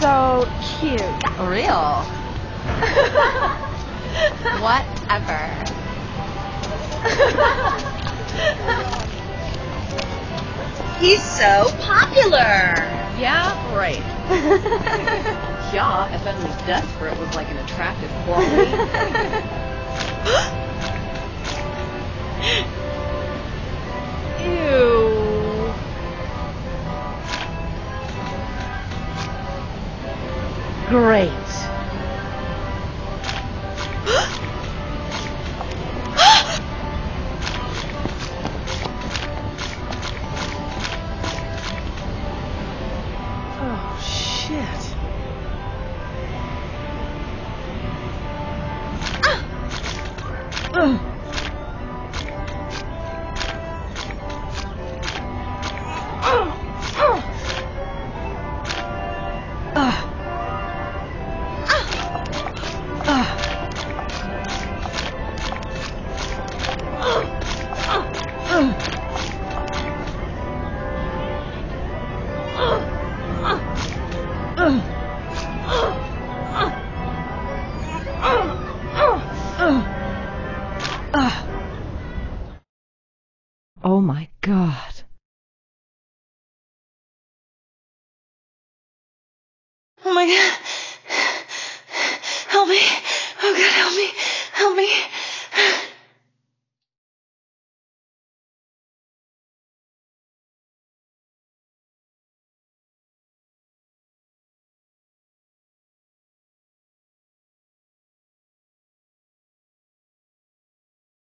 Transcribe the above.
so cute. Real. Whatever. He's so popular. Yeah, right. yeah, if only desperate was like an attractive quality. Great. oh, shit. Ugh. Ah! Oh my God. Oh my God. Help me. Oh God.